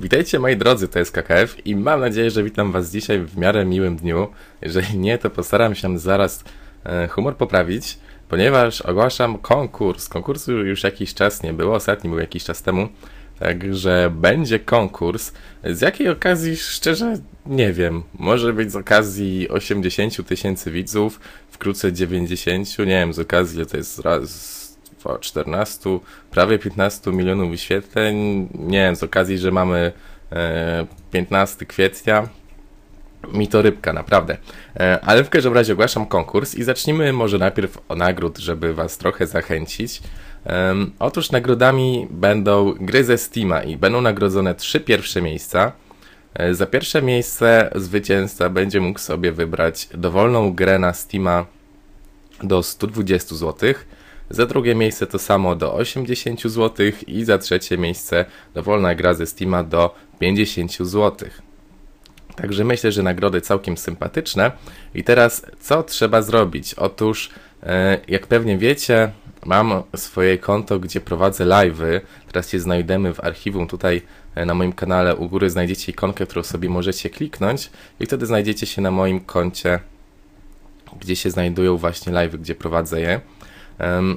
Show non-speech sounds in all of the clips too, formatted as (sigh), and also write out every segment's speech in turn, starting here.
Witajcie moi drodzy, to jest KKF i mam nadzieję, że witam was dzisiaj w miarę miłym dniu. Jeżeli nie, to postaram się zaraz e, humor poprawić, ponieważ ogłaszam konkurs. Konkursu już jakiś czas nie było, ostatni był jakiś czas temu. Także będzie konkurs. Z jakiej okazji, szczerze, nie wiem. Może być z okazji 80 tysięcy widzów, wkrótce 90. Nie wiem, z okazji to jest raz 14, prawie 15 milionów wyświetleń. Nie wiem, z okazji, że mamy e, 15 kwietnia. Mi to rybka, naprawdę. E, ale w każdym razie ogłaszam konkurs i zacznijmy może najpierw o nagród, żeby Was trochę zachęcić. Otóż nagrodami będą gry ze Steama i będą nagrodzone trzy pierwsze miejsca. E, za pierwsze miejsce zwycięzca będzie mógł sobie wybrać dowolną grę na Steama do 120 zł. Za drugie miejsce to samo do 80 zł i za trzecie miejsce dowolna gra ze Steama do 50 zł. Także myślę, że nagrody całkiem sympatyczne. I teraz co trzeba zrobić? Otóż, e, jak pewnie wiecie, mam swoje konto, gdzie prowadzę live'y. Teraz się znajdziemy w archiwum tutaj e, na moim kanale. U góry znajdziecie ikonkę, którą sobie możecie kliknąć i wtedy znajdziecie się na moim koncie, gdzie się znajdują właśnie live'y, gdzie prowadzę je.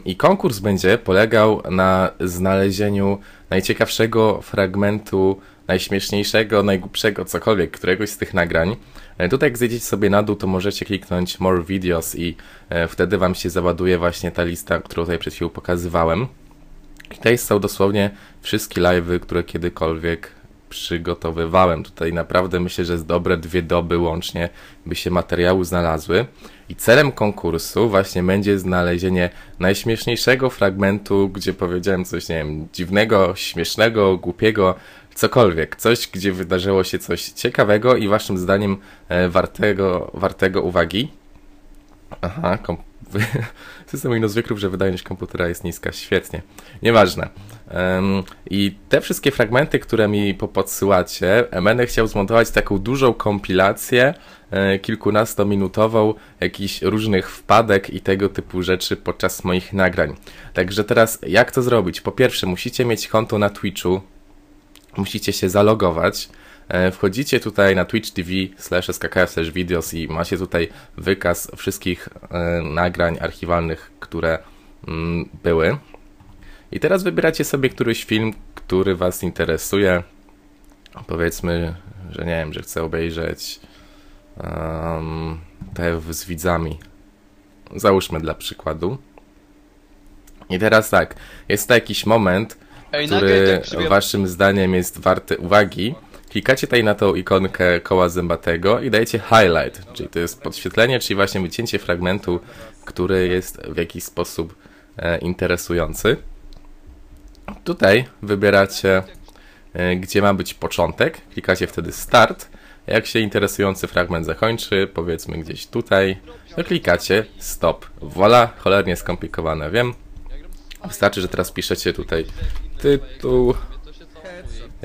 I konkurs będzie polegał na znalezieniu najciekawszego fragmentu, najśmieszniejszego, najgłupszego, cokolwiek, któregoś z tych nagrań. E, tutaj jak zejdziecie sobie na dół, to możecie kliknąć More Videos i e, wtedy Wam się załaduje właśnie ta lista, którą tutaj przed chwilą pokazywałem. I tutaj są dosłownie wszystkie live'y, które kiedykolwiek przygotowywałem. Tutaj naprawdę myślę, że z dobre dwie doby łącznie by się materiału znalazły. I celem konkursu właśnie będzie znalezienie najśmieszniejszego fragmentu, gdzie powiedziałem coś, nie wiem, dziwnego, śmiesznego, głupiego, cokolwiek. Coś, gdzie wydarzyło się coś ciekawego i waszym zdaniem e, wartego, wartego uwagi. Aha, (laughs) system Windows wykrył, że wydajność komputera jest niska. Świetnie. Nieważne. Um, I te wszystkie fragmenty, które mi podsyłacie, będę chciał zmontować taką dużą kompilację, e, kilkunastominutową, jakichś różnych wpadek i tego typu rzeczy podczas moich nagrań. Także teraz, jak to zrobić? Po pierwsze, musicie mieć konto na Twitchu, musicie się zalogować. E, wchodzicie tutaj na Twitch TV slash skkf slash videos i macie tutaj wykaz wszystkich e, nagrań archiwalnych, które mm, były. I teraz wybieracie sobie któryś film, który Was interesuje. Powiedzmy, że nie wiem, że chcę obejrzeć um, te z widzami. Załóżmy dla przykładu. I teraz tak, jest to jakiś moment, Ej, który waszym zdaniem jest warty uwagi. Klikacie tutaj na tą ikonkę koła zębatego i dajecie highlight, czyli to jest podświetlenie, czyli właśnie wycięcie fragmentu, który jest w jakiś sposób e, interesujący. Tutaj wybieracie, e, gdzie ma być początek, klikacie wtedy start. Jak się interesujący fragment zakończy, powiedzmy gdzieś tutaj, to klikacie stop. Voilà, cholernie skomplikowane, wiem. Wystarczy, że teraz piszecie tutaj tytuł,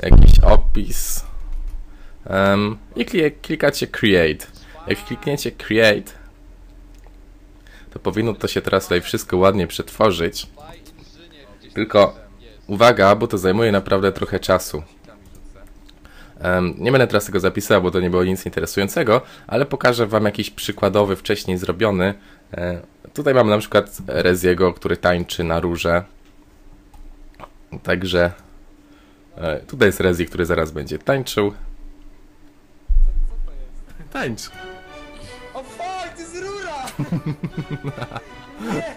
jakiś opis um, i klikacie create. Jak klikniecie create, to powinno to się teraz tutaj wszystko ładnie przetworzyć. Tylko uwaga, bo to zajmuje naprawdę trochę czasu. Um, nie będę teraz tego zapisał, bo to nie było nic interesującego, ale pokażę Wam jakiś przykładowy, wcześniej zrobiony. E, tutaj mamy na przykład Reziego, który tańczy na róże. Także e, tutaj jest Rezi, który zaraz będzie tańczył. Tańcz. O fuck, to jest rura! (laughs) nie,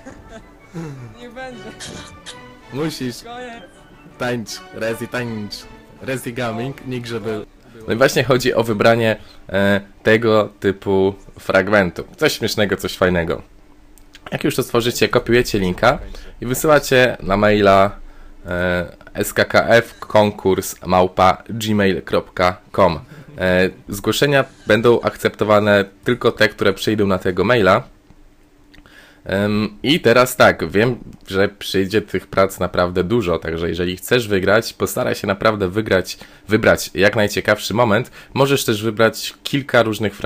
nie będzie. Musisz. Koniec. Tańcz, Rezi tańcz. Rezi Gaming, nikt żeby... No i właśnie chodzi o wybranie e, tego typu fragmentu. Coś śmiesznego, coś fajnego. Jak już to stworzycie, kopiujecie linka i wysyłacie na maila e, skkfkonkurs małpa gmail.com e, Zgłoszenia będą akceptowane tylko te, które przyjdą na tego maila i teraz tak, wiem, że przyjdzie tych prac naprawdę dużo, także jeżeli chcesz wygrać, postaraj się naprawdę wygrać, wybrać jak najciekawszy moment. Możesz też wybrać kilka różnych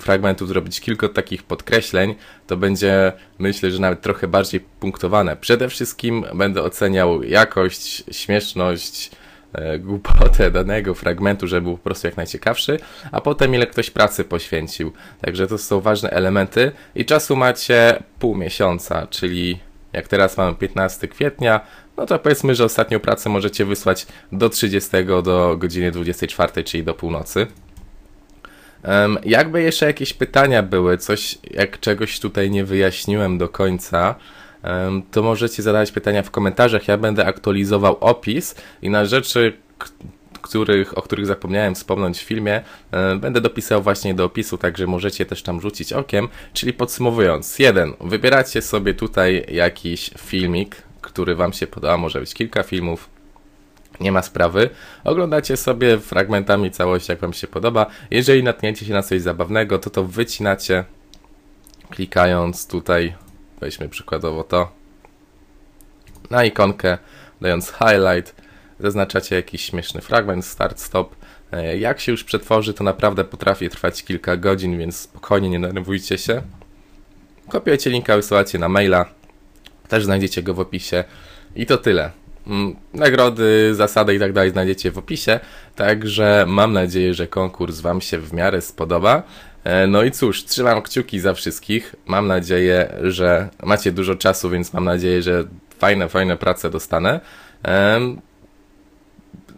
fragmentów, zrobić kilka takich podkreśleń. To będzie, myślę, że nawet trochę bardziej punktowane. Przede wszystkim będę oceniał jakość, śmieszność, e, głupotę (laughs) danego fragmentu, żeby był po prostu jak najciekawszy, a potem ile ktoś pracy poświęcił. Także to są ważne elementy i czasu macie pół miesiąca, czyli jak teraz mamy 15 kwietnia, no to powiedzmy, że ostatnią pracę możecie wysłać do 30 do godziny 24, czyli do północy. Jakby jeszcze jakieś pytania były, coś jak czegoś tutaj nie wyjaśniłem do końca, to możecie zadawać pytania w komentarzach. Ja będę aktualizował opis i na rzeczy, których, o których zapomniałem wspomnieć w filmie, um, będę dopisał właśnie do opisu, także możecie też tam rzucić okiem. Czyli podsumowując, jeden, wybieracie sobie tutaj jakiś filmik, który Wam się podoba, może być kilka filmów, nie ma sprawy. Oglądacie sobie fragmentami całości, jak Wam się podoba. Jeżeli natkniecie się na coś zabawnego, to to wycinacie, klikając tutaj, weźmy przykładowo to, na ikonkę, dając highlight, zaznaczacie jakiś śmieszny fragment, start, stop. E, jak się już przetworzy, to naprawdę potrafi trwać kilka godzin, więc spokojnie, nie denerwujcie się. Kopiujecie linka, wysyłacie na maila, też znajdziecie go w opisie. I to tyle. Mm, nagrody, zasady i tak dalej znajdziecie w opisie. Także mam nadzieję, że konkurs Wam się w miarę spodoba. E, no i cóż, trzymam kciuki za wszystkich. Mam nadzieję, że macie dużo czasu, więc mam nadzieję, że fajne, fajne prace dostanę.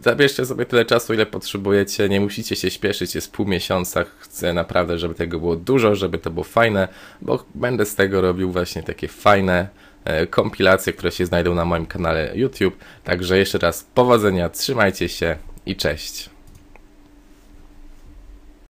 Zabierzcie sobie tyle czasu, ile potrzebujecie. Nie musicie się śpieszyć, jest pół miesiąca. Chcę naprawdę, żeby tego było dużo, żeby to było fajne, bo będę z tego robił właśnie takie fajne E, kompilacje, które się znajdą na moim kanale YouTube. Także jeszcze raz powodzenia, trzymajcie się i cześć.